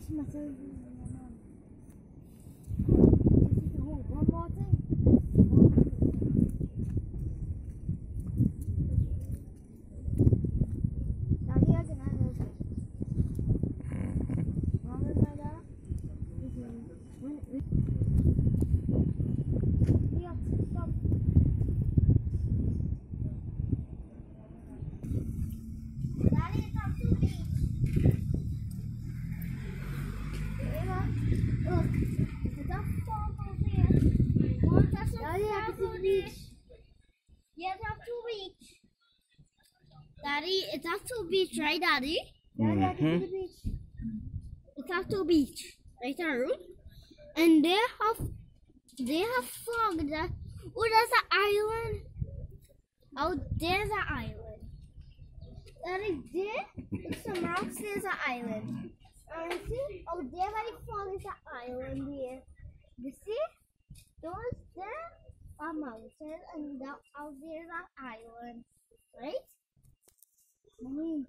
Christmas is not Daddy, I can see beach. Yeah, it's up to beach. Daddy, it's up to beach, right, Daddy? Daddy, I can see beach. It's up to beach, right, Arun? And they have, they have fog. That, oh, there's an island. Oh, there's an island. Daddy, there, with some rocks, there's an island. And see, oh, there by the fog is an island there. You see? Those there are mountains, and down out there an island, right? Mommy,